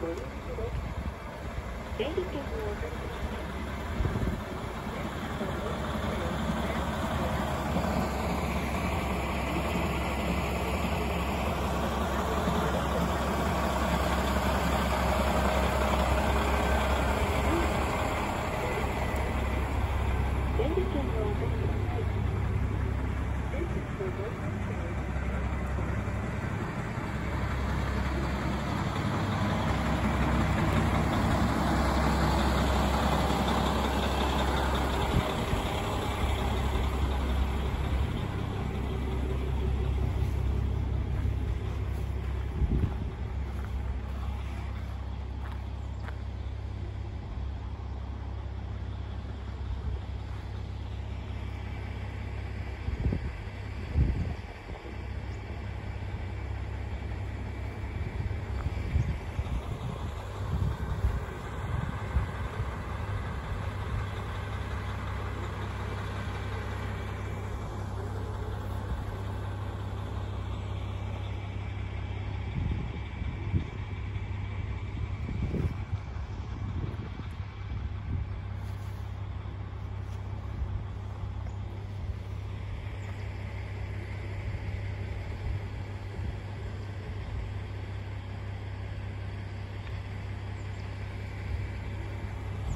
Thank you.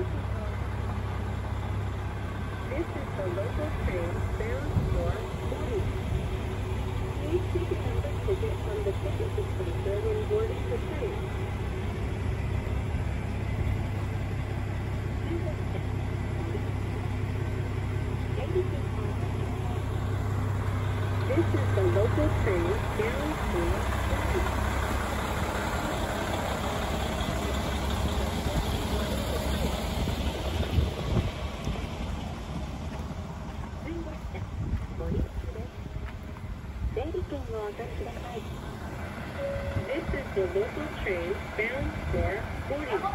This is the local train bound for Please ticket from the ticket dispenser when boarding the train. This is the local train. This is the local train bound for 40.